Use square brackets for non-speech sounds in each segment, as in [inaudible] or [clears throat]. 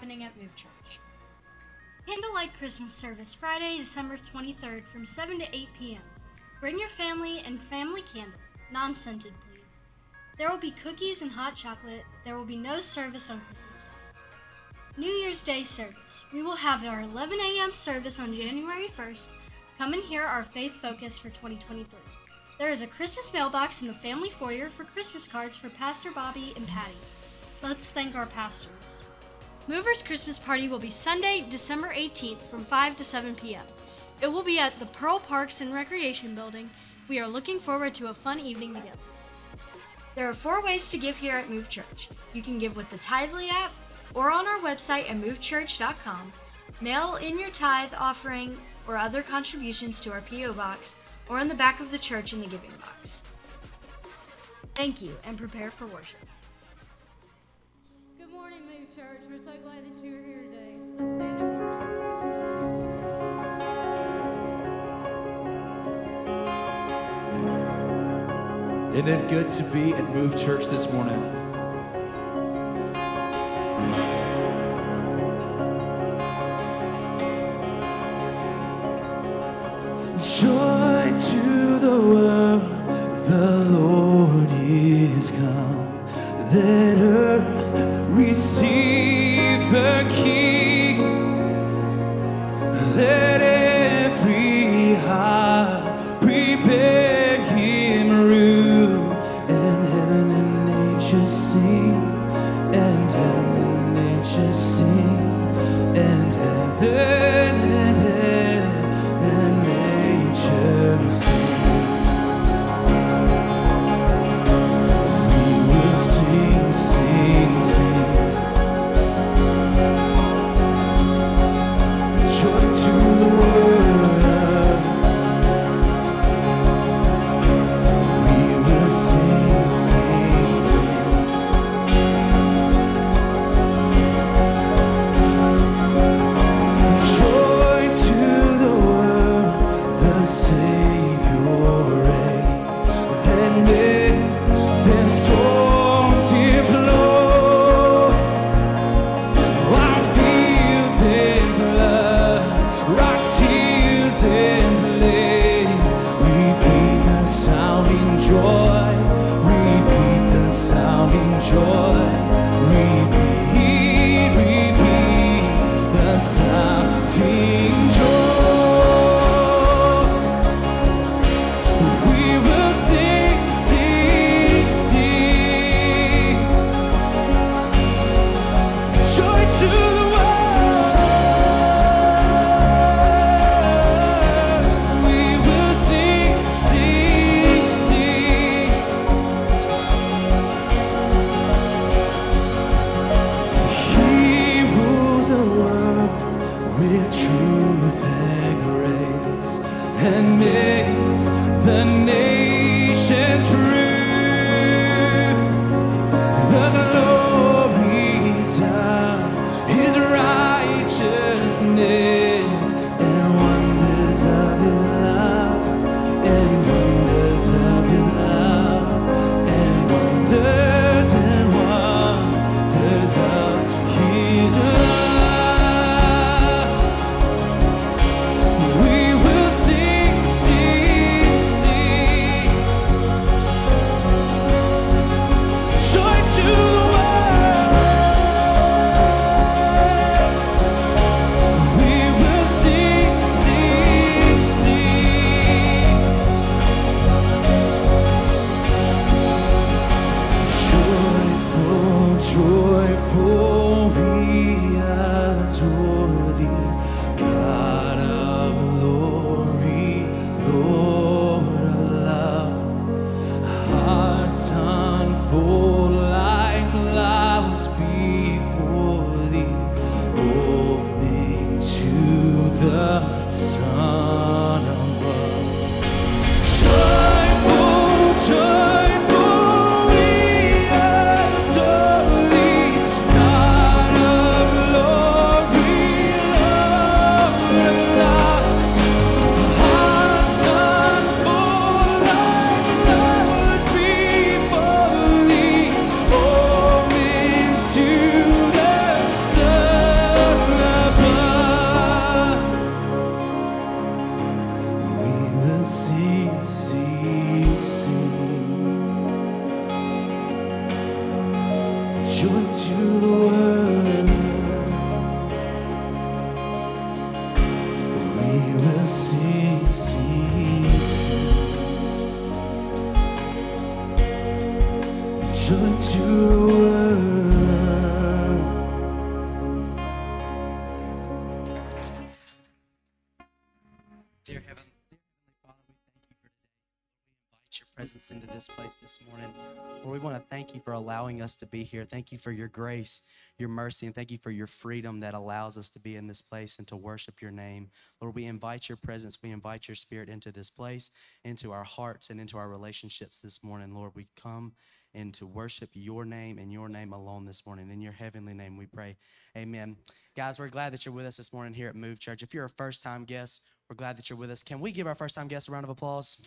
happening at Move Church. Candlelight Christmas service Friday, December 23rd from 7 to 8 p.m. Bring your family and family candle, non scented, please. There will be cookies and hot chocolate. There will be no service on Christmas Day. New Year's Day service. We will have our 11 a.m. service on January 1st. Come and hear our faith focus for 2023. There is a Christmas mailbox in the family foyer for Christmas cards for Pastor Bobby and Patty. Let's thank our pastors. Movers Christmas Party will be Sunday, December 18th from 5 to 7 p.m. It will be at the Pearl Parks and Recreation Building. We are looking forward to a fun evening together. There are four ways to give here at Move Church. You can give with the Tithely app or on our website at movechurch.com. Mail in your tithe offering or other contributions to our P.O. box or in the back of the church in the giving box. Thank you and prepare for worship. Isn't it good to be at Move Church this morning? Joy to the world, the Lord is come. Let earth receive her King. Let every to be here. Thank you for your grace, your mercy, and thank you for your freedom that allows us to be in this place and to worship your name. Lord, we invite your presence, we invite your spirit into this place, into our hearts, and into our relationships this morning. Lord, we come and to worship your name and your name alone this morning. In your heavenly name, we pray. Amen. Guys, we're glad that you're with us this morning here at Move Church. If you're a first time guest, we're glad that you're with us. Can we give our first time guests a round of applause?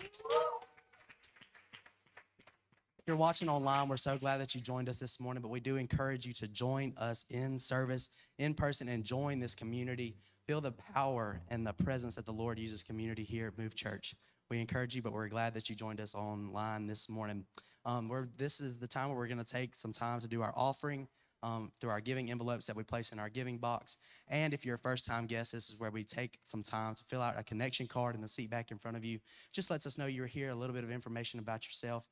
You're watching online, we're so glad that you joined us this morning, but we do encourage you to join us in service, in person, and join this community. Feel the power and the presence that the Lord uses community here at Move Church. We encourage you, but we're glad that you joined us online this morning. Um, we're, this is the time where we're going to take some time to do our offering um, through our giving envelopes that we place in our giving box. And if you're a first time guest, this is where we take some time to fill out a connection card in the seat back in front of you. Just lets us know you're here, a little bit of information about yourself.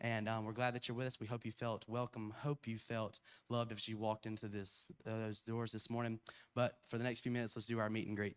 And um, we're glad that you're with us. We hope you felt welcome. Hope you felt loved as you walked into this uh, those doors this morning. But for the next few minutes, let's do our meet and greet.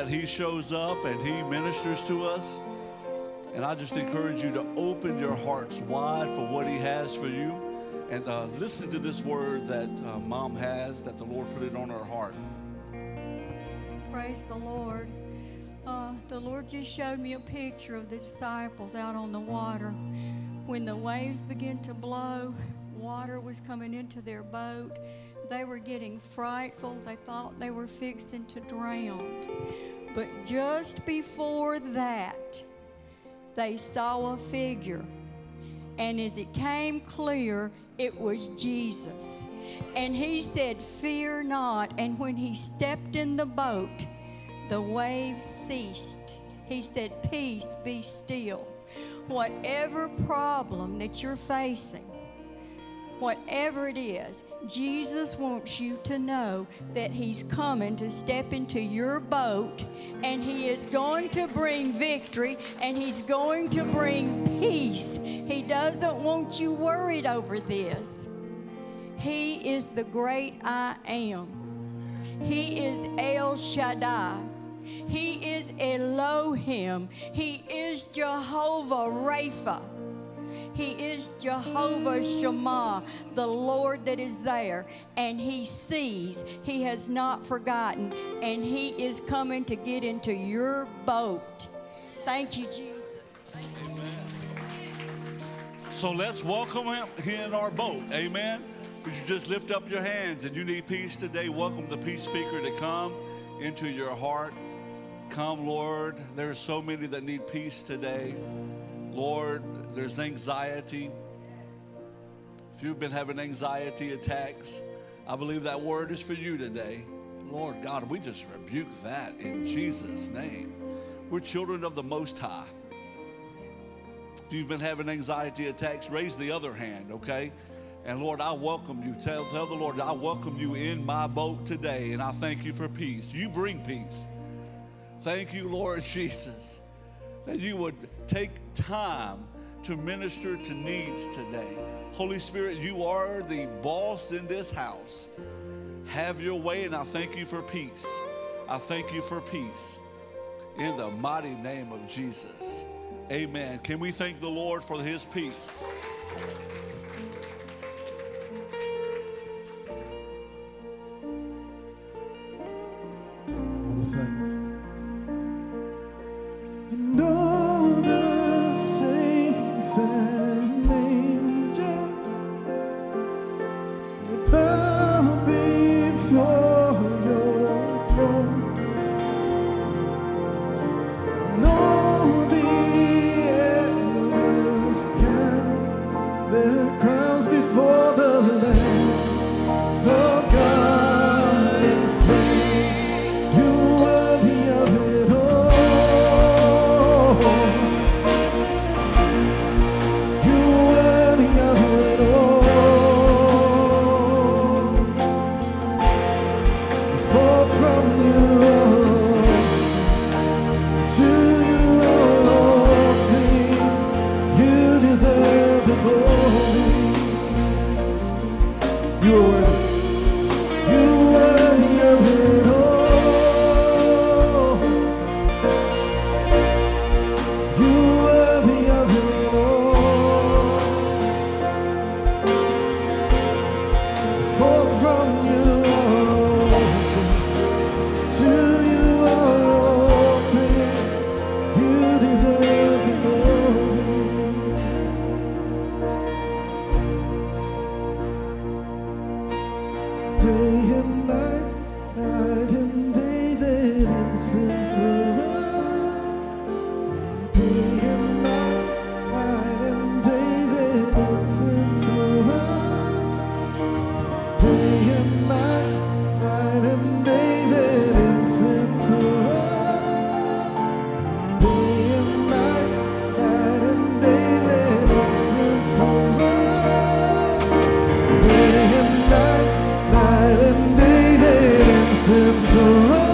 That He shows up and He ministers to us? And I just encourage you to open your hearts wide for what He has for you. And uh, listen to this word that uh, Mom has, that the Lord put it on her heart. Praise the Lord. Uh, the Lord just showed me a picture of the disciples out on the water. When the waves began to blow, water was coming into their boat. They were getting frightful. They thought they were fixing to drown. But just before that, they saw a figure. And as it came clear, it was Jesus. And he said, Fear not. And when he stepped in the boat, the waves ceased. He said, Peace, be still. Whatever problem that you're facing, whatever it is, Jesus wants you to know that He's coming to step into your boat and He is going to bring victory and He's going to bring peace. He doesn't want you worried over this. He is the great I am. He is El Shaddai. He is Elohim. He is Jehovah Rapha. He is Jehovah Shammah, the Lord that is there. And He sees, He has not forgotten, and He is coming to get into your boat. Thank you, Jesus. Thank you. So let's welcome him in our boat. Amen. Would you just lift up your hands and you need peace today? Welcome the peace speaker to come into your heart. Come, Lord. There are so many that need peace today. Lord, there's anxiety. If you've been having anxiety attacks, I believe that word is for you today. Lord God, we just rebuke that in Jesus' name. We're children of the Most High. If you've been having anxiety attacks, raise the other hand, okay? And Lord, I welcome you. Tell, tell the Lord, I welcome you in my boat today, and I thank you for peace. You bring peace. Thank you, Lord [laughs] Jesus, that you would take time to minister to needs today. Holy Spirit, you are the boss in this house. Have your way, and I thank you for peace. I thank you for peace. In the mighty name of Jesus. Amen. Can we thank the Lord for his peace? All the saints. And road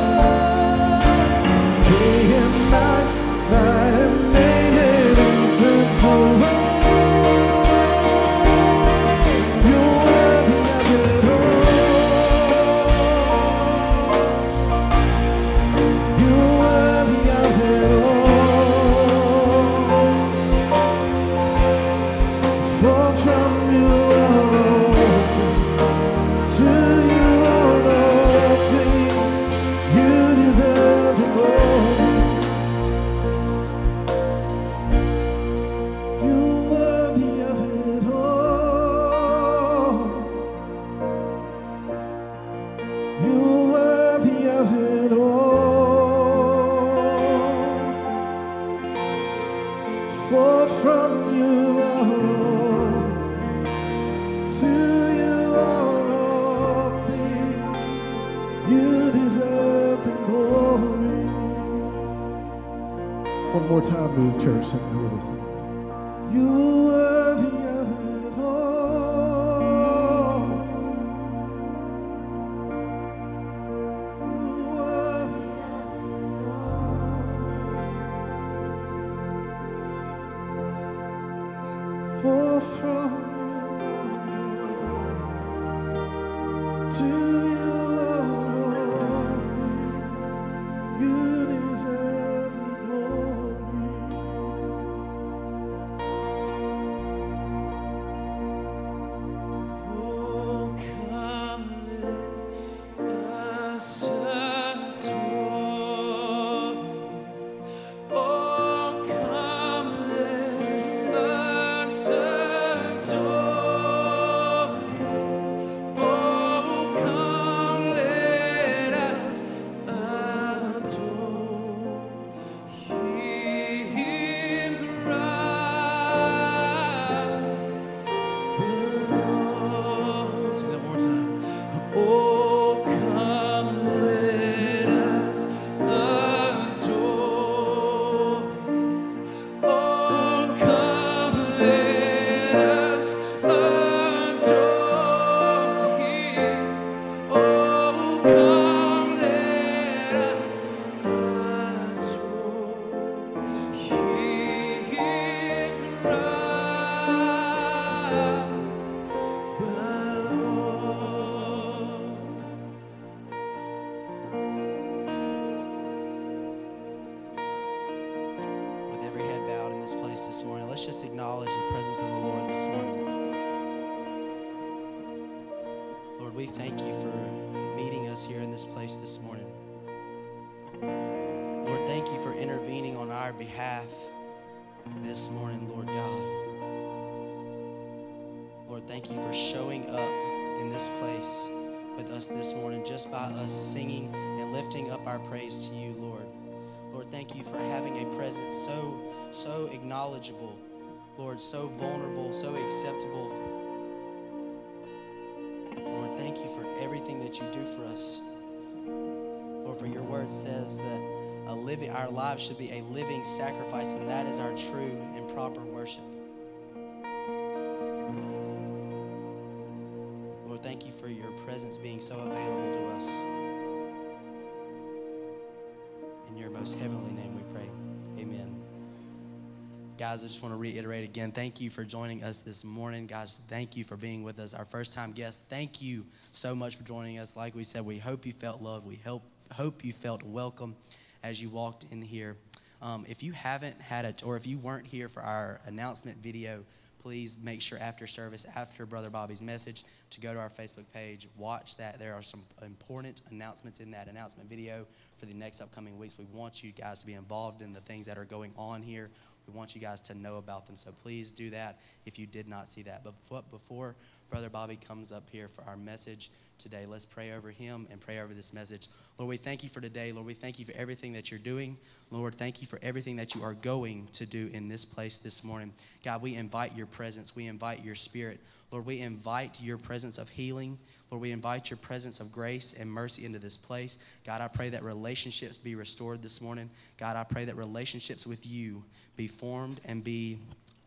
Guys, I just want to reiterate again thank you for joining us this morning. Guys, thank you for being with us. Our first time guest, thank you so much for joining us. Like we said, we hope you felt love. We hope, hope you felt welcome as you walked in here. Um, if you haven't had a, or if you weren't here for our announcement video, please make sure after service, after Brother Bobby's message, to go to our Facebook page, watch that. There are some important announcements in that announcement video for the next upcoming weeks. We want you guys to be involved in the things that are going on here. We want you guys to know about them. So please do that if you did not see that. But before, Brother Bobby comes up here for our message today, let's pray over him and pray over this message. Lord, we thank you for today. Lord, we thank you for everything that you're doing. Lord, thank you for everything that you are going to do in this place this morning. God, we invite your presence. We invite your spirit. Lord, we invite your presence of healing. Lord, we invite your presence of grace and mercy into this place. God, I pray that relationships be restored this morning. God, I pray that relationships with you be formed and be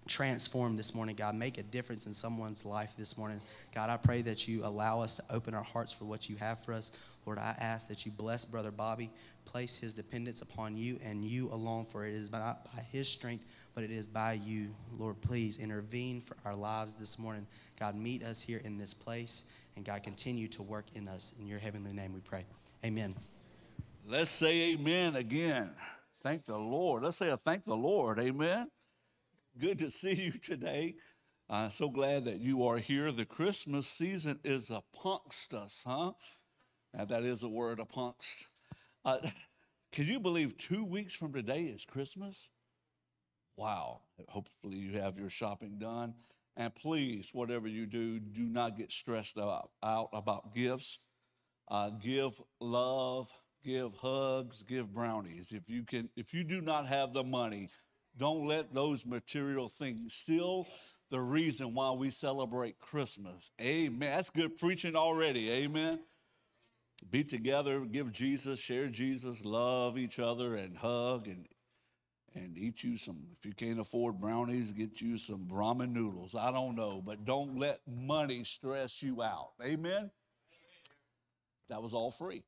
transformed this morning, God. Make a difference in someone's life this morning. God, I pray that you allow us to open our hearts for what you have for us. Lord, I ask that you bless Brother Bobby, place his dependence upon you and you alone, for it is not by his strength, but it is by you. Lord, please intervene for our lives this morning. God, meet us here in this place, and God, continue to work in us. In your heavenly name we pray. Amen. Let's say amen again. Thank the Lord. Let's say a thank the Lord. Amen. Good to see you today. I'm so glad that you are here. The Christmas season is amongst us, huh? And that is a word amongst. Uh, can you believe two weeks from today is Christmas? Wow. Hopefully you have your shopping done. And please, whatever you do, do not get stressed out, out about gifts. Uh, give love, give hugs, give brownies. If you can, if you do not have the money, don't let those material things steal the reason why we celebrate Christmas. Amen. That's good preaching already. Amen. be together, give Jesus, share Jesus, love each other, and hug and and eat you some. If you can't afford brownies, get you some ramen noodles. I don't know, but don't let money stress you out. Amen. That was all free.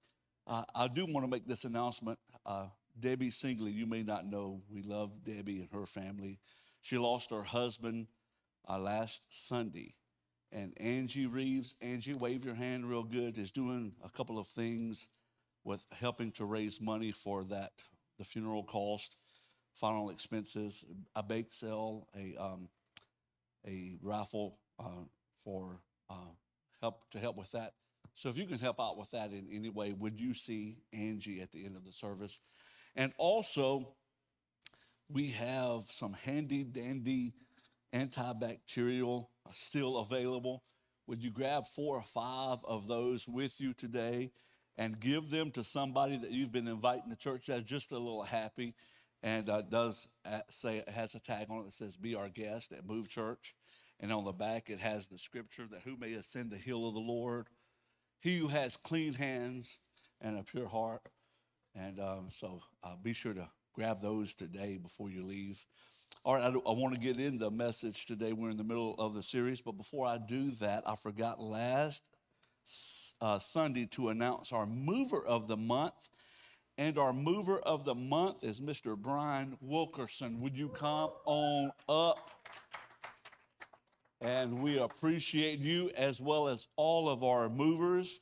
Uh, I do want to make this announcement. Uh, Debbie Singley, you may not know, we love Debbie and her family. She lost her husband uh, last Sunday. And Angie Reeves, Angie, wave your hand real good, is doing a couple of things with helping to raise money for that, the funeral cost, final expenses, a bake sale, a, um, a raffle uh, for uh, help to help with that. So if you can help out with that in any way, would you see Angie at the end of the service? And also, we have some handy dandy antibacterial still available. Would you grab four or five of those with you today and give them to somebody that you've been inviting to church that's just a little happy and uh, does uh, say it has a tag on it that says "Be our guest at Move Church," and on the back it has the scripture that who may ascend the hill of the Lord, he who has clean hands and a pure heart. And um, so uh, be sure to grab those today before you leave. All right, I, I want to get in the message today. We're in the middle of the series, but before I do that, I forgot last uh, Sunday to announce our mover of the month. And our mover of the month is Mr. Brian Wilkerson. Would you come on up? And we appreciate you as well as all of our movers.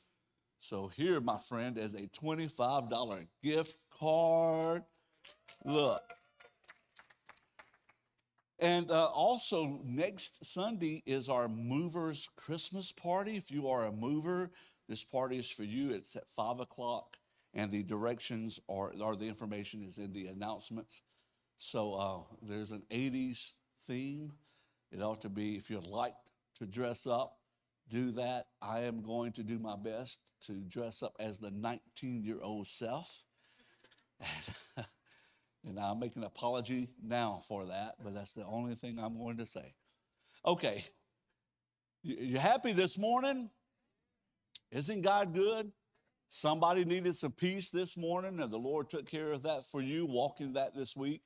So, here, my friend, is a $25 gift card. Look. And uh, also, next Sunday is our movers Christmas party. If you are a mover, this party is for you. It's at 5 o'clock, and the directions are, or the information is in the announcements. So, uh, there's an 80s theme. It ought to be, if you'd like to dress up, do that. I am going to do my best to dress up as the 19 year old self. And, [laughs] and I'll make an apology now for that, but that's the only thing I'm going to say. Okay. You, happy this morning? Isn't God good? Somebody needed some peace this morning, and the Lord took care of that for you, walking that this week.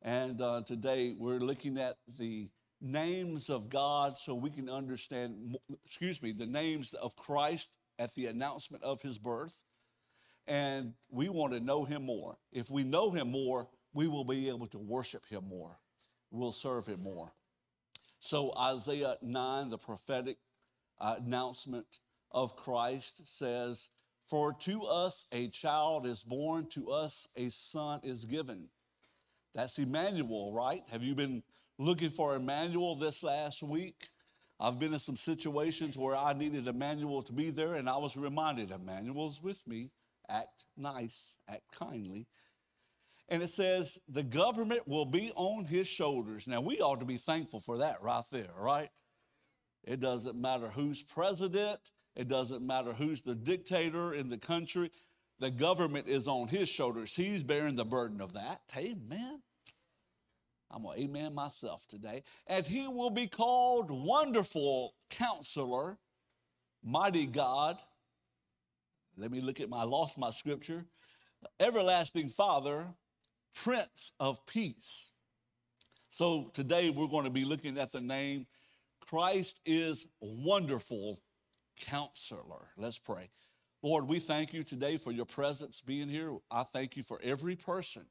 And uh, today we're looking at the names of God so we can understand, excuse me, the names of Christ at the announcement of his birth. And we want to know him more. If we know him more, we will be able to worship him more. We'll serve him more. So, Isaiah 9, the prophetic announcement of Christ says, For to us a child is born, to us a son is given. That's Emmanuel, right? Have you been looking for Emmanuel this last week. I've been in some situations where I needed Emmanuel to be there, and I was reminded Emmanuel's with me. Act nice, act kindly. And it says, the government will be on his shoulders. Now, we ought to be thankful for that right there, right? It doesn't matter who's president, it doesn't matter who's the dictator in the country. The government is on his shoulders. He's bearing the burden of that. Amen. I'm going to amen myself today. And he will be called Wonderful Counselor, Mighty God. Let me look at my, I lost my scripture. Everlasting Father, Prince of Peace. So today we're going to be looking at the name Christ is Wonderful Counselor. Let's pray. Lord, we thank you today for your presence being here. I thank you for every person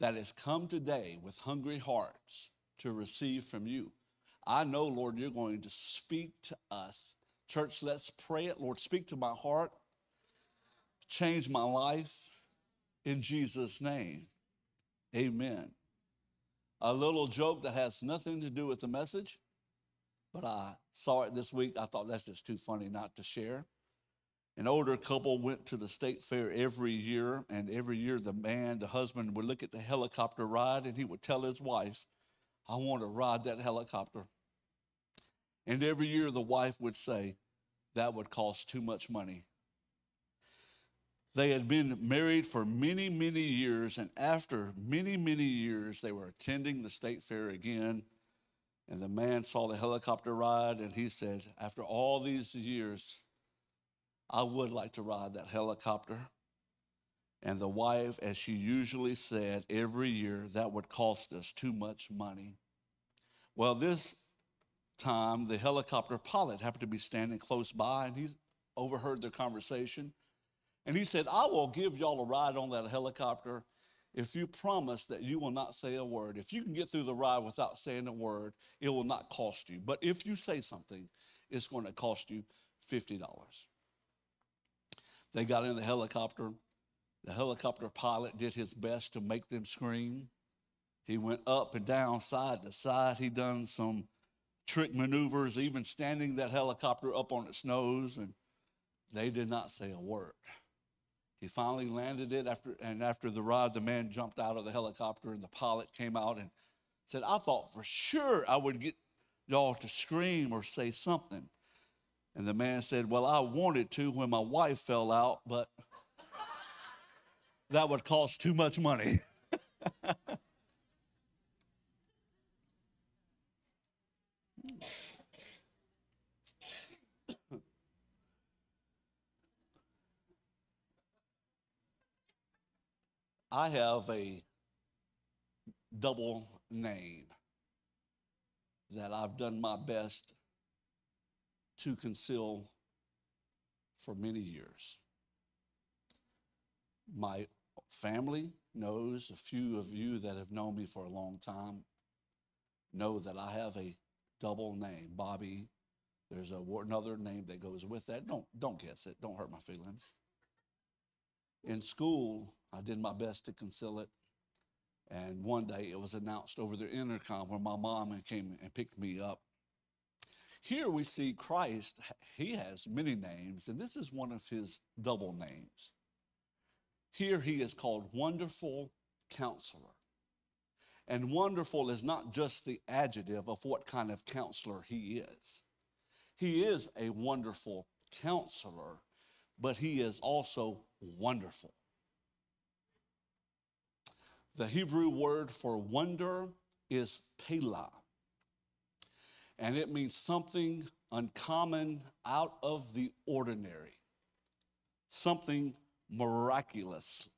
that has come today with hungry hearts to receive from you. I know, Lord, you're going to speak to us. Church, let's pray it. Lord, speak to my heart, change my life in Jesus' name. Amen. A little joke that has nothing to do with the message, but I saw it this week. I thought that's just too funny not to share. An older couple went to the state fair every year, and every year the man, the husband, would look at the helicopter ride and he would tell his wife, I want to ride that helicopter. And every year the wife would say, That would cost too much money. They had been married for many, many years, and after many, many years, they were attending the state fair again. And the man saw the helicopter ride, and he said, After all these years, I would like to ride that helicopter. And the wife, as she usually said every year, that would cost us too much money. Well, this time, the helicopter pilot happened to be standing close by and he overheard their conversation. And he said, I will give y'all a ride on that helicopter if you promise that you will not say a word. If you can get through the ride without saying a word, it will not cost you. But if you say something, it's going to cost you $50. They got in the helicopter. The helicopter pilot did his best to make them scream. He went up and down, side to side. He done some trick maneuvers, even standing that helicopter up on its nose, and they did not say a word. He finally landed it after, and after the ride, the man jumped out of the helicopter, and the pilot came out and said, "I thought for sure I would get y'all to scream or say something." And the man said, "Well, I wanted to when my wife fell out, but that would cost too much money." [laughs] I have a double name that I've done my best to conceal for many years. My family knows, a few of you that have known me for a long time know that I have a double name, Bobby. There's a, another name that goes with that. Don't, don't guess it, don't hurt my feelings. In school, I did my best to conceal it. And one day it was announced over the intercom where my mom came and picked me up. Here we see Christ, he has many names, and this is one of his double names. Here he is called Wonderful Counselor. And wonderful is not just the adjective of what kind of counselor he is. He is a wonderful counselor, but he is also wonderful. The Hebrew word for wonder is pela, and it means something uncommon, out of the ordinary, something miraculous.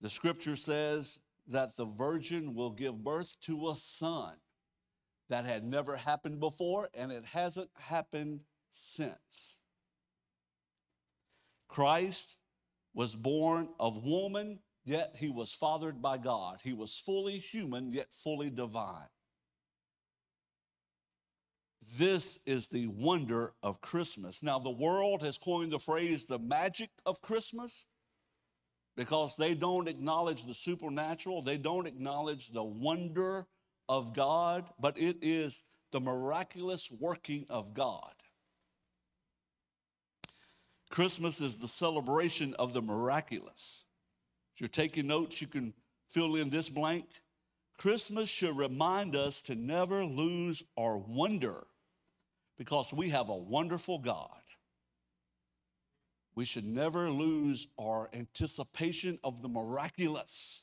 The scripture says that the virgin will give birth to a son. That had never happened before, and it hasn't happened since. Christ was born of woman, yet he was fathered by God. He was fully human, yet fully divine. This is the wonder of Christmas. Now, the world has coined the phrase the magic of Christmas because they don't acknowledge the supernatural, they don't acknowledge the wonder of God, but it is the miraculous working of God. Christmas is the celebration of the miraculous. If you're taking notes, you can fill in this blank. Christmas should remind us to never lose our wonder because we have a wonderful God. We should never lose our anticipation of the miraculous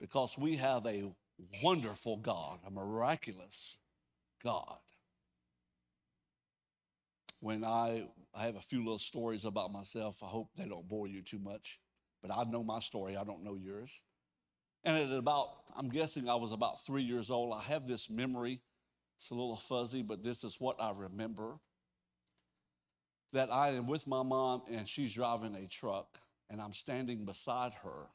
because we have a wonderful God, a miraculous God. When I, I have a few little stories about myself, I hope they don't bore you too much, but I know my story, I don't know yours. And at about, I'm guessing I was about three years old, I have this memory. It's a little fuzzy, but this is what I remember that I am with my mom and she's driving a truck and I'm standing beside her.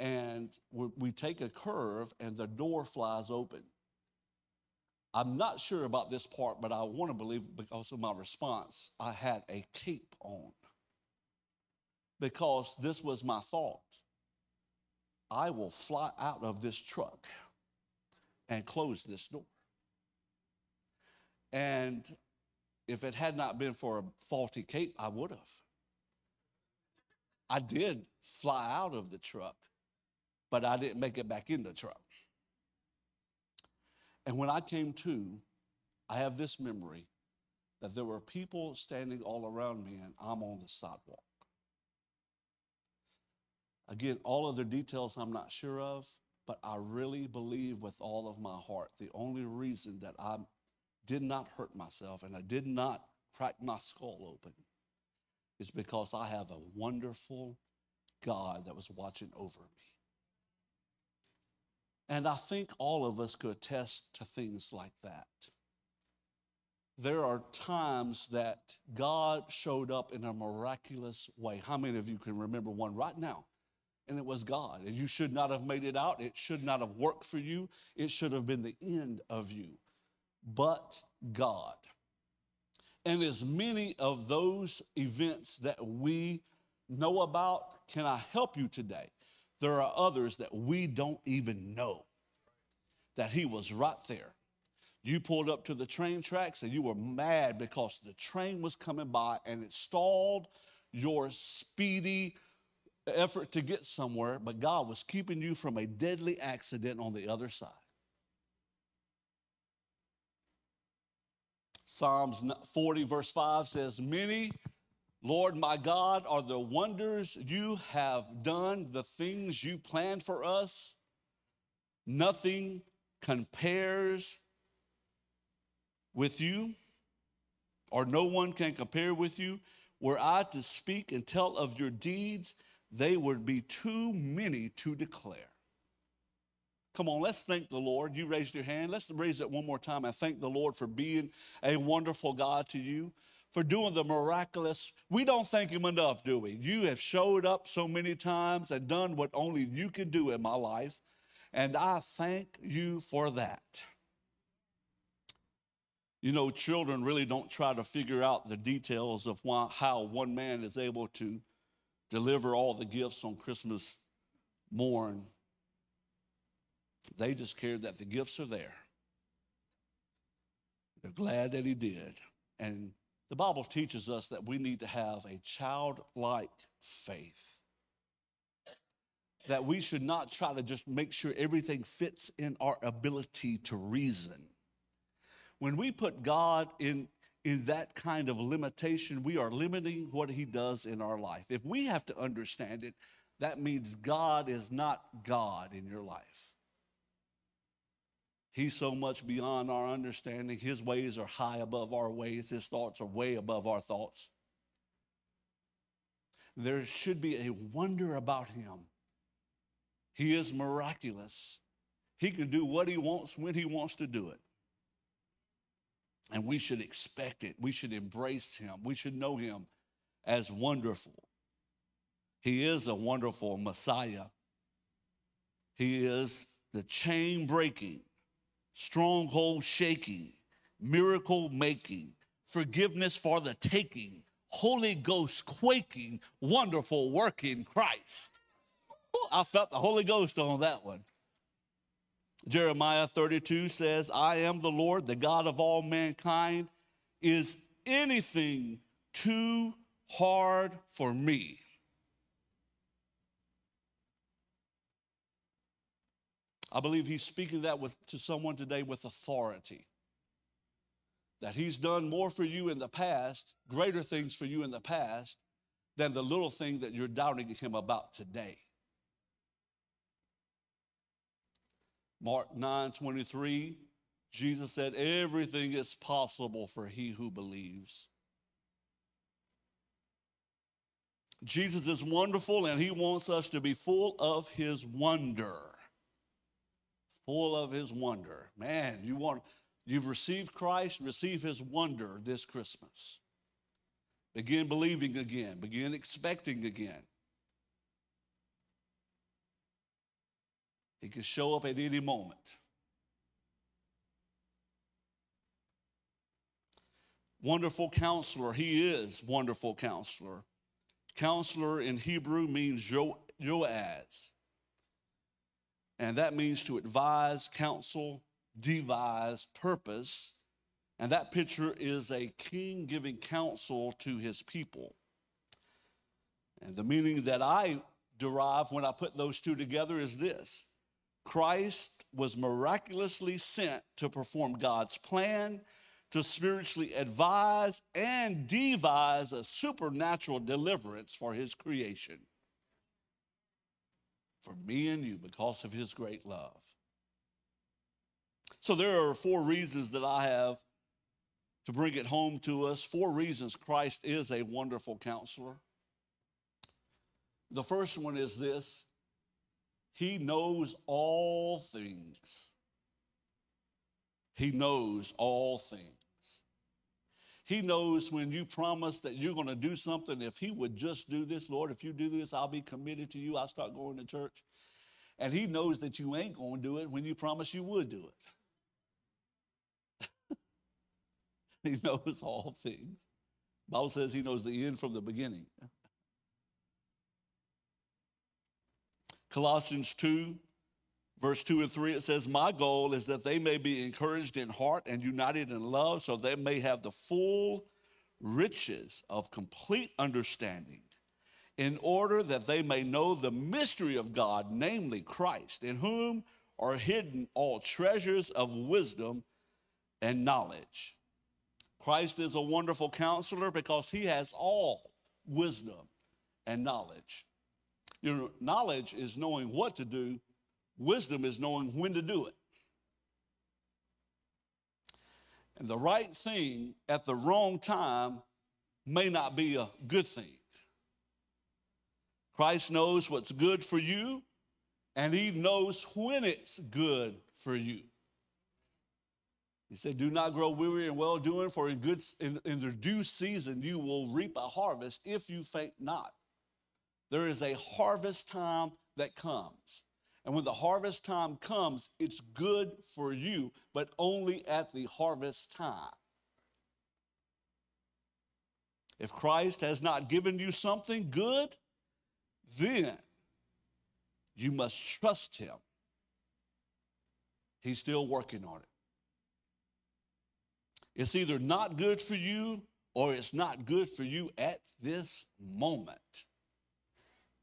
And we, take a curve and the door flies open. I'm not sure about this part, but I want to believe because of my response, I had a cape on. Because this was my thought. I will fly out of this truck and close this door. And if it had not been for a faulty cape, I would have. I did fly out of the truck, but I didn't make it back in the truck. And when I came to, I have this memory that there were people standing all around me, and I'm on the sidewalk. Again, all other details I'm not sure of, but I really believe with all of my heart the only reason that I did not hurt myself and I did not crack my skull open is because I have a wonderful God that was watching over me. And I think all of us could attest to things like that. There are times that God showed up in a miraculous way. How many of you can remember one right now? And it was God. And you should not have made it out. It should not have worked for you. It should have been the end of you. But God. And as many of those events that we know about, can I help you today? There are others that we don't even know that He was right there. You pulled up to the train tracks and you were mad because the train was coming by and it stalled your speedy effort to get somewhere, but God was keeping you from a deadly accident on the other side. Psalms 40, verse 5 says, Many, Lord my God, are the wonders you have done, the things you planned for us. Nothing compares with you, or no one can compare with you. Were I to speak and tell of your deeds, they would be too many to declare. Come on, let's thank the Lord. You raised your hand. Let's raise it one more time I thank the Lord for being a wonderful God to you, for doing the miraculous. We don't thank Him enough, do we? You have showed up so many times and done what only you can do in my life, and I thank you for that. You know, children really don't try to figure out the details of why, how one man is able to deliver all the gifts on Christmas morn they just cared that the gifts are there. They're glad that he did. And the Bible teaches us that we need to have a childlike faith. That we should not try to just make sure everything fits in our ability to reason. When we put God in, in that kind of limitation, we are limiting what he does in our life. If we have to understand it, that means God is not God in your life. He's so much beyond our understanding. His ways are high above our ways, His thoughts are way above our thoughts. There should be a wonder about Him. He is miraculous. He can do what He wants when He wants to do it. And we should expect it. We should embrace Him. We should know Him as wonderful. He is a wonderful Messiah. He is the chain breaking, stronghold shaking, miracle making, forgiveness for the taking, Holy Ghost quaking, wonderful working Christ. I felt the Holy Ghost on that one. Jeremiah 32 says, I am the Lord, the God of all mankind. Is anything too hard for me? I believe he's speaking that with, to someone today with authority. That he's done more for you in the past, greater things for you in the past, than the little thing that you're doubting him about today. Mark 9 23, Jesus said, Everything is possible for he who believes. Jesus is wonderful and he wants us to be full of his wonder full of his wonder. Man, you want you've received Christ, receive his wonder this Christmas. Begin believing again, begin expecting again. He can show up at any moment. Wonderful counselor, he is wonderful counselor. Counselor in Hebrew means Yoaz. And that means to advise, counsel, devise, purpose. And that picture is a king giving counsel to his people. And the meaning that I derive when I put those two together is this Christ was miraculously sent to perform God's plan, to spiritually advise and devise a supernatural deliverance for his creation for me and you because of his great love. So there are four reasons that I have to bring it home to us four reasons Christ is a wonderful counselor. The first one is this He knows all things. He knows all things. He knows when you promise that you're going to do something, if He would just do this, Lord, if you do this, I'll be committed to you. I'll start going to church. And He knows that you ain't going to do it when you promise you would do it. [laughs] he knows all things. Bible says He knows the end from the beginning. Colossians 2, verse 2 and 3, it says, My goal is that they may be encouraged in heart and united in love, so they may have the full riches of complete understanding, in order that they may know the mystery of God, namely Christ, in whom are hidden all treasures of wisdom and knowledge. Christ is a wonderful counselor because he has all wisdom and knowledge. You know, knowledge is knowing what to do, wisdom is knowing when to do it. And the right thing at the wrong time may not be a good thing. Christ knows what's good for you, and He knows when it's good for you. He said, Do not grow weary in well doing, for in, good, in, in the due season you will reap a harvest if you faint not. There is a harvest time that comes. And when the harvest time comes, it's good for you, but only at the harvest time. If Christ has not given you something good, then you must trust Him. He's still working on it. It's either not good for you or it's not good for you at this moment.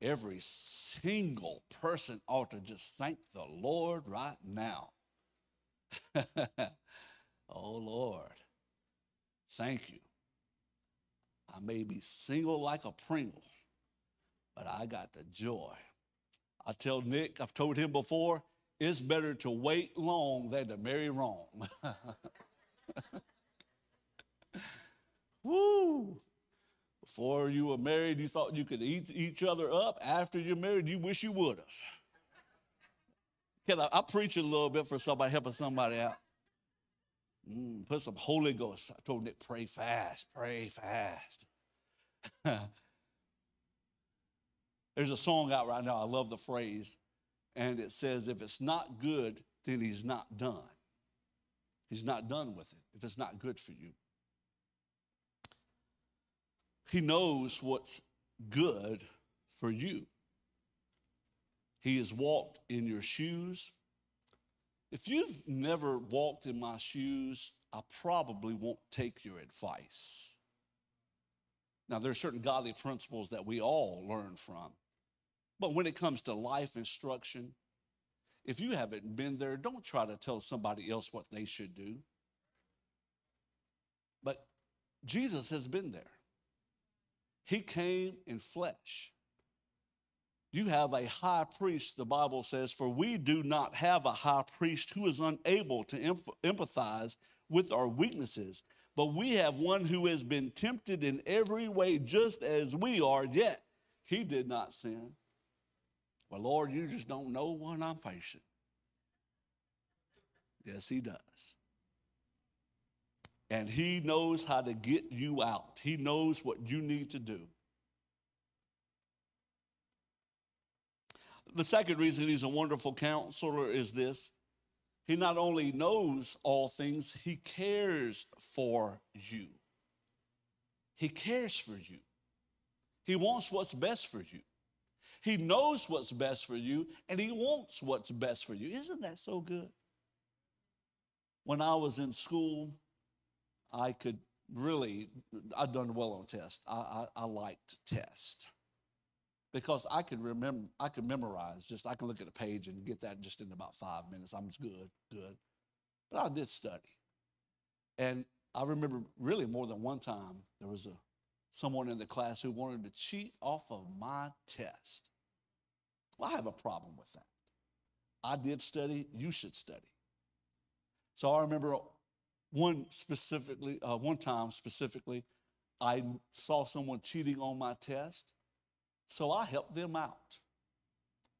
Every single person ought to just thank the Lord right now. [laughs] oh Lord, thank you. I may be single like a Pringle, but I got the joy. I tell Nick, I've told him before, it's better to wait long than to marry wrong. [laughs] Woo! Before you were married, you thought you could eat each other up. After you're married, you wish you would have. Can I, I preach a little bit for somebody helping somebody out? Mm, put some Holy Ghost. I told Nick, pray fast, pray fast. [laughs] There's a song out right now. I love the phrase. And it says, if it's not good, then he's not done. He's not done with it if it's not good for you. He knows what's good for you. He has walked in your shoes. If you've never walked in my shoes, I probably won't take your advice. Now, there are certain godly principles that we all learn from. But when it comes to life instruction, if you haven't been there, don't try to tell somebody else what they should do. But Jesus has been there. He came in flesh. You have a high priest, the Bible says, for we do not have a high priest who is unable to empathize with our weaknesses, but we have one who has been tempted in every way just as we are, yet he did not sin. Well, Lord, you just don't know what I'm facing. Yes, he does. And he knows how to get you out, he knows what you need to do. The second reason he's a wonderful counselor is this he not only knows all things, he cares for you. He cares for you. He wants what's best for you. He knows what's best for you, and he wants what's best for you. Isn't that so good? When I was in school, I could really, I'd done well on tests. I, I, I liked tests because I could remember, I could memorize. Just I can look at a page and get that just in about five minutes. I'm good, good. But I did study, and I remember really more than one time there was a someone in the class who wanted to cheat off of my test. Well, I have a problem with that. I did study. You should study. So I remember one specifically, uh, one time specifically, I saw someone cheating on my test, so I helped them out.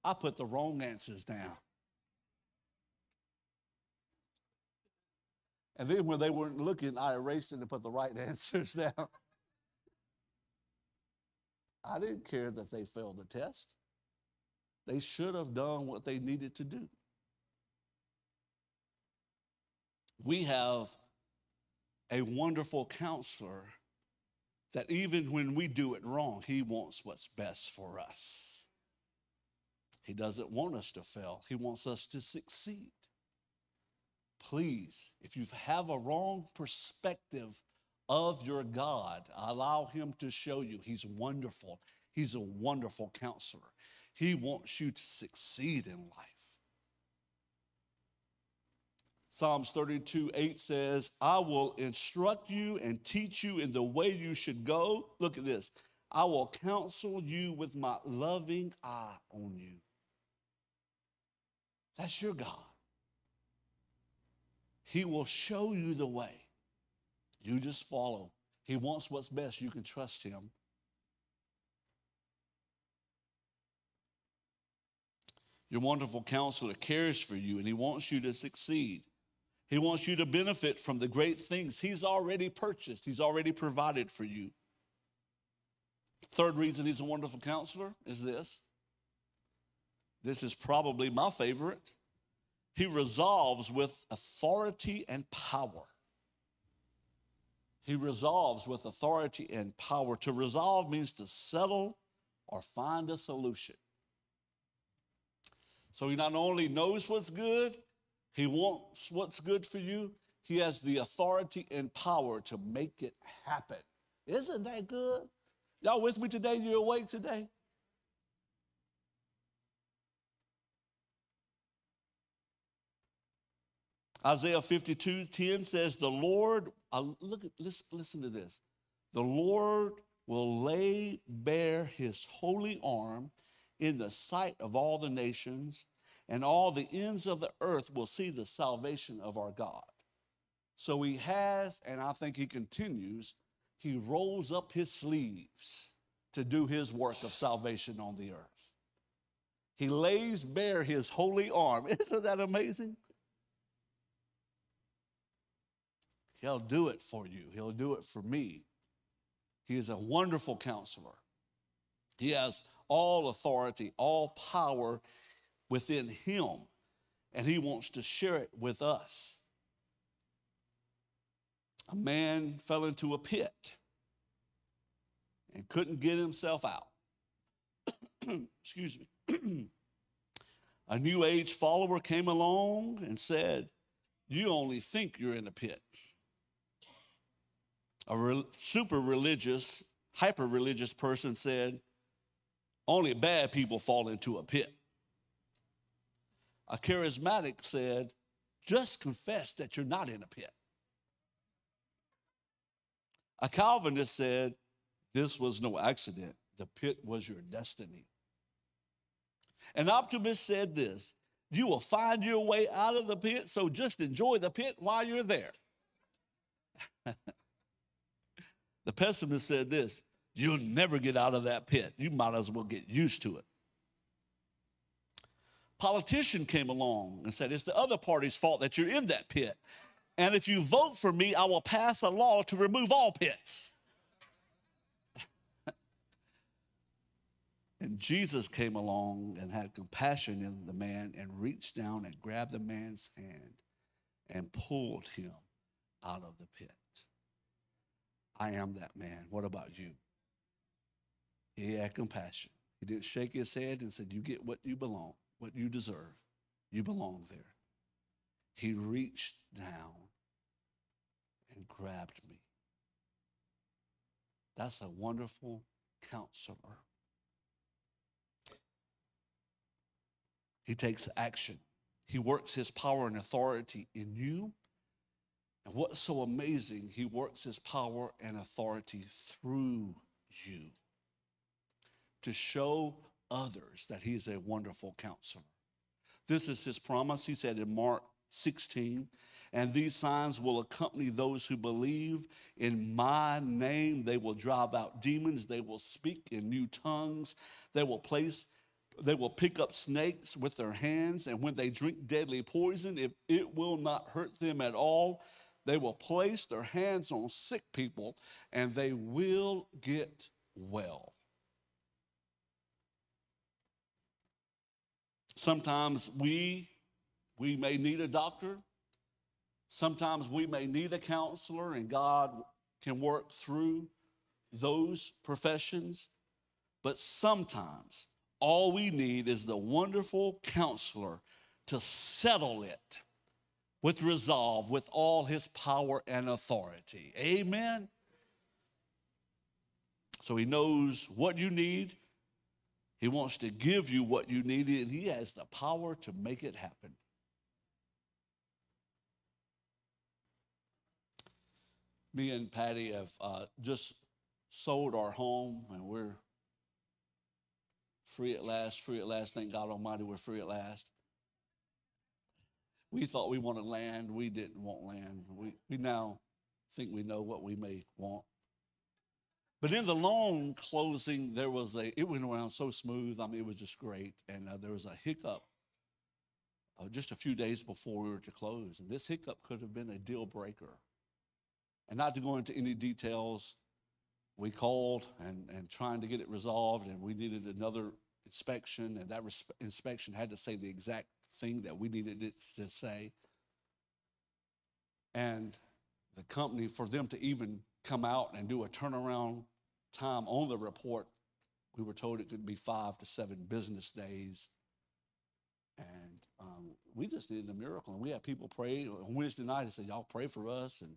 I put the wrong answers down. And then when they weren't looking, I erased it and put the right [laughs] answers down. I didn't care that they failed the test. They should have done what they needed to do. We have a wonderful counselor that even when we do it wrong, he wants what's best for us. He doesn't want us to fail, he wants us to succeed. Please, if you have a wrong perspective of your God, allow him to show you he's wonderful. He's a wonderful counselor. He wants you to succeed in life. Psalms 32 8 says, I will instruct you and teach you in the way you should go. Look at this. I will counsel you with my loving eye on you. That's your God. He will show you the way. You just follow. He wants what's best. You can trust him. Your wonderful counselor cares for you and he wants you to succeed. He wants you to benefit from the great things he's already purchased, he's already provided for you. Third reason he's a wonderful counselor is this. This is probably my favorite. He resolves with authority and power. He resolves with authority and power. To resolve means to settle or find a solution. So he not only knows what's good, he wants what's good for you, he has the authority and power to make it happen. Isn't that good? Y'all with me today? You awake today? Isaiah 52 10 says, The Lord, uh, look listen, listen to this. The Lord will lay bare his holy arm in the sight of all the nations, and all the ends of the earth will see the salvation of our God. So he has, and I think he continues, he rolls up his sleeves to do his work of salvation on the earth. He lays bare his holy arm. [laughs] Isn't that amazing? He'll do it for you, He'll do it for me. He is a wonderful counselor. He has all authority, all power within Him, and He wants to share it with us. A man fell into a pit and couldn't get himself out. [clears throat] Excuse me. [clears throat] a new age follower came along and said, You only think you're in a pit a re- super religious, hyper religious person said, only bad people fall into a pit. A charismatic said, just confess that you're not in a pit. A Calvinist said, this was no accident, the pit was your destiny. An optimist said this, you will find your way out of the pit, so just enjoy the pit while you're there. [laughs] The pessimist said this You'll never get out of that pit. You might as well get used to it. Politician came along and said, It's the other party's fault that you're in that pit. And if you vote for me, I will pass a law to remove all pits. [laughs] and Jesus came along and had compassion in the man and reached down and grabbed the man's hand and pulled him out of the pit. I am that man. What about you? He had compassion. He didn't shake his head and said, You get what you belong, what you deserve. You belong there. He reached down and grabbed me. That's a wonderful counselor. He takes action. He works his power and authority in you and what's so amazing, he works his power and authority through you to show others that he is a wonderful counselor. This is his promise. He said in Mark 16. And these signs will accompany those who believe in my name. They will drive out demons. They will speak in new tongues. They will place they will pick up snakes with their hands, and when they drink deadly poison, if it will not hurt them at all, they will place their hands on sick people and they will get well. Sometimes we we may need a doctor. Sometimes we may need a counselor, and God can work through those professions. But sometimes all we need is the wonderful counselor to settle it with resolve, with all his power and authority. Amen. So he knows what you need. He wants to give you what you need, and he has the power to make it happen. Me and Patty have uh, just sold our home, and we're free at last, free at last. Thank God Almighty, we're free at last. We thought we wanted land. We didn't want land. We, we now think we know what we may want. But in the loan closing, there was a, it went around so smooth. I mean, it was just great. And uh, there was a hiccup uh, just a few days before we were to close. And this hiccup could have been a deal breaker. And not to go into any details, we called and, and trying to get it resolved, and we needed another inspection, and that res- inspection had to say the exact thing that we needed it to say. And the company, for them to even come out and do a turnaround time on the report, we were told it could be five to seven business days. And um, we just needed a miracle. And we had people pray on Wednesday night and said, Y'all pray for us. And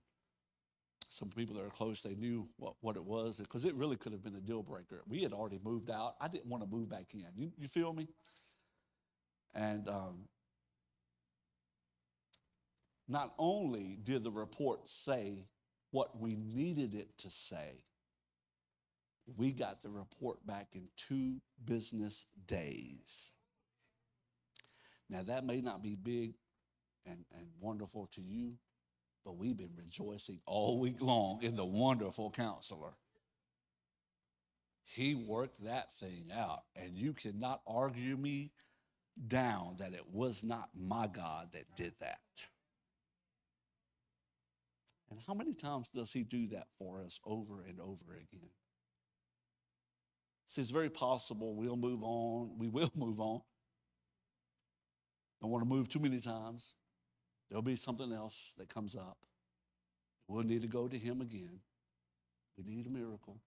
some people that are close, they knew what, what it was because it really could have been a deal breaker. We had already moved out. I didn't want to move back in. You, you feel me? And um, not only did the report say what we needed it to say, we got the report back in two business days. Now, that may not be big and, and wonderful to you, but we've been rejoicing all week long in the wonderful counselor. He worked that thing out, and you cannot argue me down that it was not my God that did that. And how many times does he do that for us over and over again? See, it's very possible we'll move on. We will [laughs] move on. Don't want to move too many times. There'll be something else that comes up. We'll need to go to him again. We need a miracle.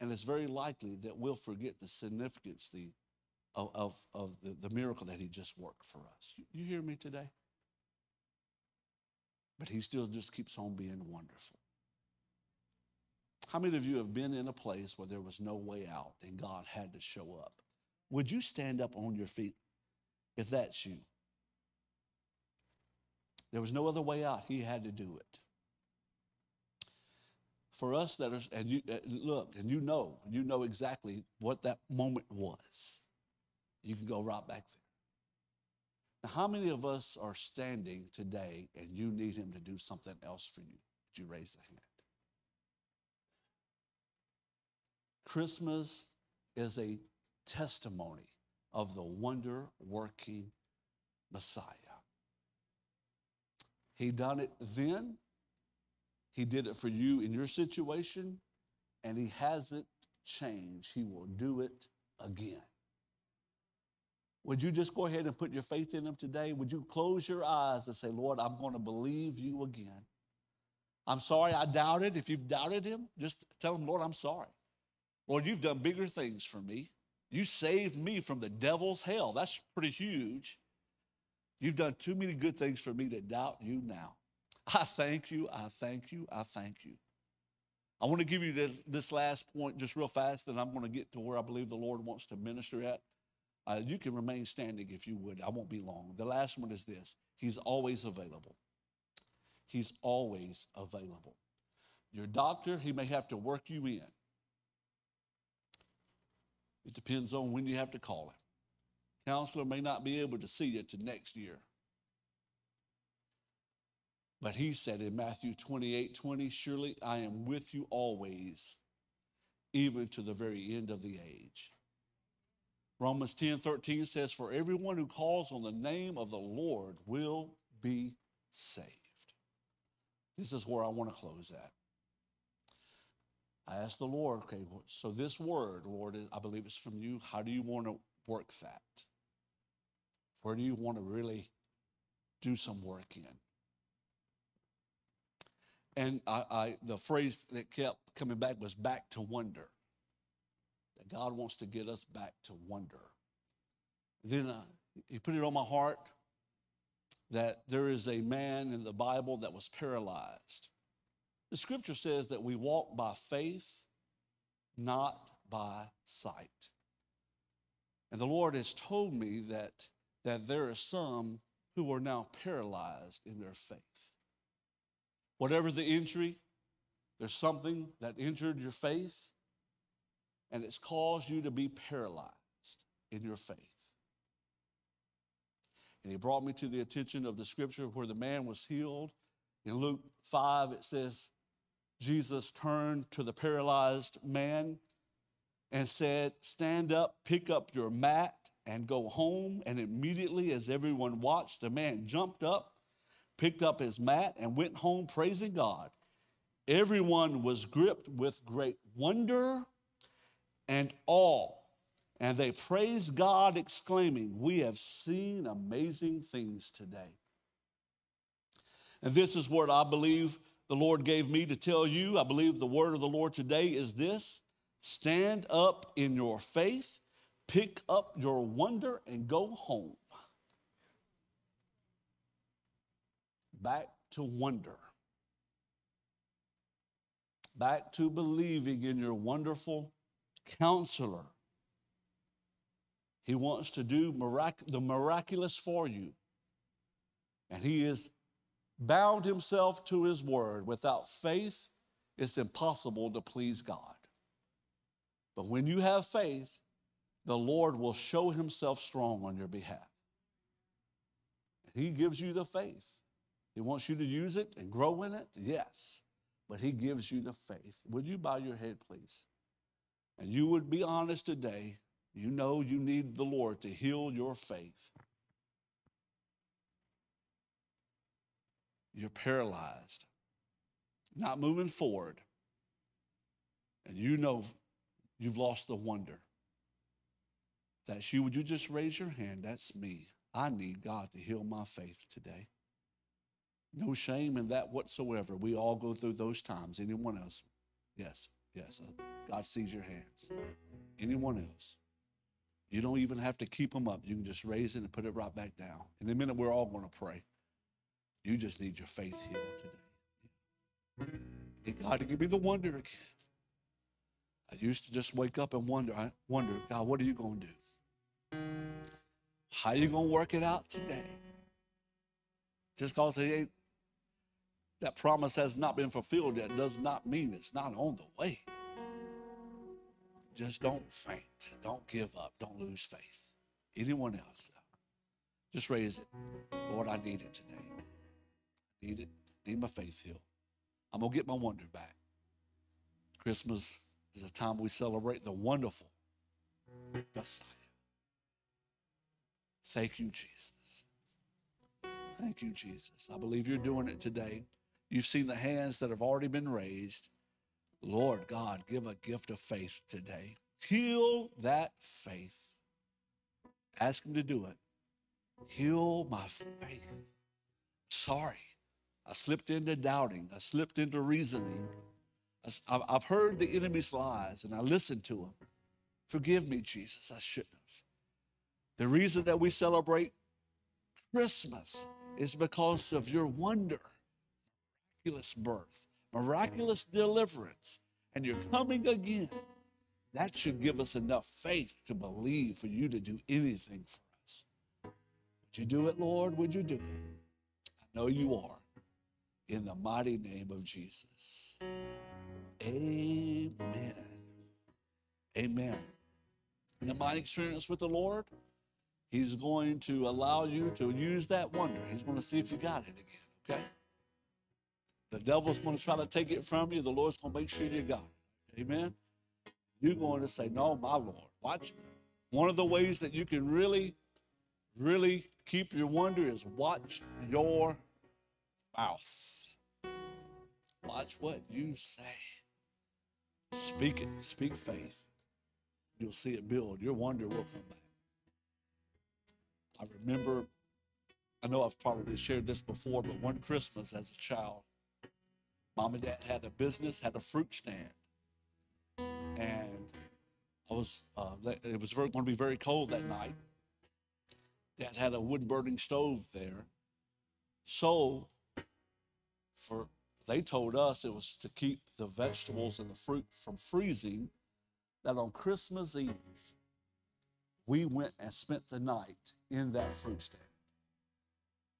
And it's very likely that we'll forget the significance the, of, of, of the, the miracle that he just worked for us. You, you hear me today? But he still just keeps on being wonderful. How many of you have been in a place where there was no way out and God had to show up? Would you stand up on your feet if that's you? There was no other way out. He had to do it. For us that are, and you uh, look, and you know, you know exactly what that moment was. You can go right back there. Now, how many of us are standing today and you need him to do something else for you? Would you raise the hand? Christmas is a testimony of the wonder working Messiah. He done it then. He did it for you in your situation, and he hasn't changed. He will do it again. Would you just go ahead and put your faith in him today? Would you close your eyes and say, Lord, I'm going to believe you again? I'm sorry I doubted. If you've doubted him, just tell him, Lord, I'm sorry. Lord, you've done bigger things for me. You saved me from the devil's hell. That's pretty huge. You've done too many good things for me to doubt you now. I thank you. I thank you. I thank you. I want to give you this, this last point just real fast, then I'm going to get to where I believe the Lord wants to minister at. Uh, you can remain standing if you would. I won't be long. The last one is this He's always available. He's always available. Your doctor, he may have to work you in. It depends on when you have to call him. Counselor may not be able to see you to next year. But he said in Matthew 28 20, Surely I am with you always, even to the very end of the age. Romans 10 13 says, For everyone who calls on the name of the Lord will be saved. This is where I want to close at. I asked the Lord, okay, so this word, Lord, I believe it's from you. How do you want to work that? Where do you want to really do some work in? And I, I, the phrase that kept coming back was back to wonder. That God wants to get us back to wonder. Then uh, he put it on my heart that there is a man in the Bible that was paralyzed. The scripture says that we walk by faith, not by sight. And the Lord has told me that, that there are some who are now paralyzed in their faith. Whatever the injury, there's something that injured your faith, and it's caused you to be paralyzed in your faith. And he brought me to the attention of the scripture where the man was healed. In Luke 5, it says, Jesus turned to the paralyzed man and said, Stand up, pick up your mat, and go home. And immediately, as everyone watched, the man jumped up, picked up his mat, and went home praising God. Everyone was gripped with great wonder and awe. And they praised God, exclaiming, We have seen amazing things today. And this is what I believe the Lord gave me to tell you. I believe the word of the Lord today is this stand up in your faith, pick up your wonder, and go home. Back to wonder. Back to believing in your wonderful counselor. He wants to do mirac- the miraculous for you. And He is bound himself to his word. Without faith, it's impossible to please God. But when you have faith, the Lord will show himself strong on your behalf. He gives you the faith. He wants you to use it and grow in it, yes, but He gives you the faith. Would you bow your head, please? And you would be honest today. You know you need the Lord to heal your faith. You're paralyzed, not moving forward. And you know you've lost the wonder. If that's you. Would you just raise your hand? That's me. I need God to heal my faith today. No shame in that whatsoever. We all go through those times. Anyone else? Yes, yes. Uh, God sees your hands. Anyone else? You don't even have to keep them up. You can just raise it and put it right back down. In a minute, we're all going to pray. You just need your faith healed today. Need God to give me the wonder again. I used to just wake up and wonder, I wonder, God, what are you going to do? How are you going to work it out today? Just because that promise has not been fulfilled yet does not mean it's not on the way. Just don't faint. Don't give up. Don't lose faith. Anyone else? Just raise it. Lord, I need it today. Need it. Need my faith healed. I'm going to get my wonder back. Christmas is a time we celebrate the wonderful Messiah. Thank you, Jesus. Thank you, Jesus. I believe you're doing it today. You've seen the hands that have already been raised. Lord God, give a gift of faith today. Heal that faith. Ask Him to do it. Heal my faith. Sorry. I slipped into doubting. I slipped into reasoning. I've heard the enemy's lies and I listened to them. Forgive me, Jesus. I shouldn't have. The reason that we celebrate Christmas is because of your wonder, miraculous birth, miraculous deliverance, and you're coming again. That should give us enough faith to believe for you to do anything for us. Would you do it, Lord? Would you do it? I know you are in the mighty name of Jesus. Amen. Amen. In my experience with the Lord, He's going to allow you to use that wonder. He's going to see if you got it again, okay? the devil's going to try to take it from you. The Lord's going to make sure you got it. Amen. You're going to say, No, my Lord. Watch. One of the ways that you can really, really keep your wonder is watch your mouth. Watch what you say. Speak it. Speak faith. You'll see it build. Your wonder will come back. I remember, I know I've probably shared this before, but one Christmas as a child, mom and dad had a business, had a fruit stand. And I was, uh, it was going to be very cold that night. Dad had a wood burning stove there. So, for they told us it was to keep the vegetables and the fruit from freezing. That on Christmas Eve, we went and spent the night in that fruit stand.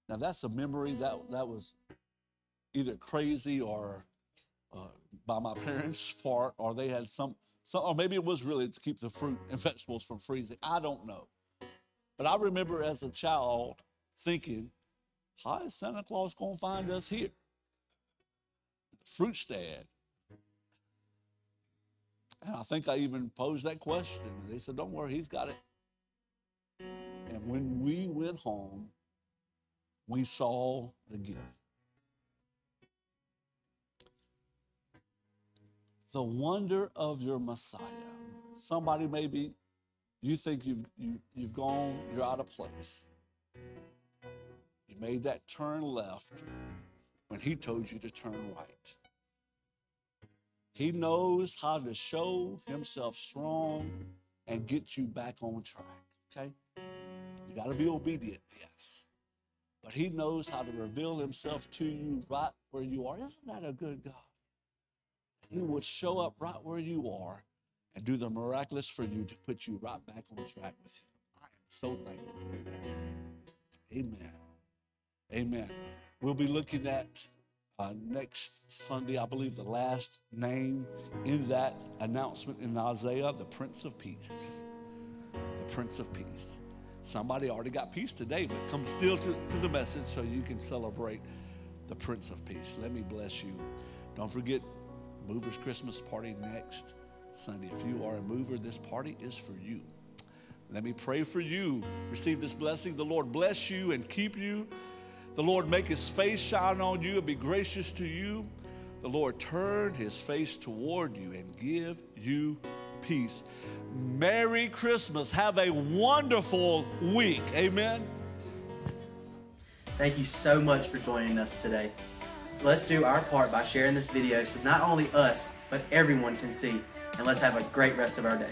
Now that's a memory that that was either crazy or uh, by my parents' [laughs] part, or they had some, some, or maybe it was really to keep the fruit and vegetables from freezing. I don't know. But I remember as a child thinking, how is Santa Claus going to find us here? Fruit stand. And I think I even posed that question. And they said, don't worry, he's got it. And when we went home, we saw the gift. The wonder of your Messiah. Somebody maybe you think you've you, you've gone, you're out of place. You made that turn left when he told you to turn right. He knows how to show himself strong and get you back on track. Okay? You got to be obedient, yes. But he knows how to reveal himself to you right where you are. Isn't that a good God? He will show up right where you are and do the miraculous for you to put you right back on track with him. I am so thankful for that. Amen. Amen. We'll be looking at uh, next Sunday, I believe, the last name in that announcement in Isaiah, the Prince of Peace. The Prince of Peace. Somebody already got peace today, but come still to, to the message so you can celebrate the Prince of Peace. Let me bless you. Don't forget Movers Christmas party next Sunday. If you are a mover, this party is for you. Let me pray for you. Receive this blessing. The Lord bless you and keep you. The Lord make his face shine on you and be gracious to you. The Lord turn his face toward you and give you peace. Merry Christmas. Have a wonderful week. Amen. Thank you so much for joining us today. Let's do our part by sharing this video so not only us, but everyone can see. And let's have a great rest of our day.